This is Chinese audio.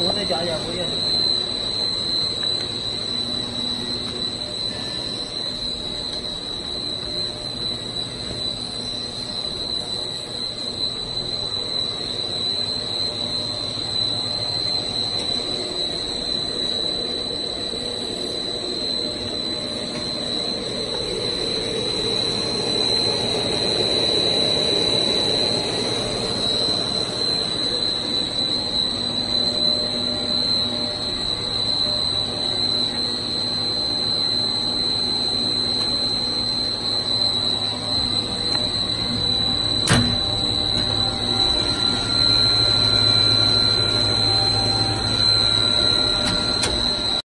我在家，要不也。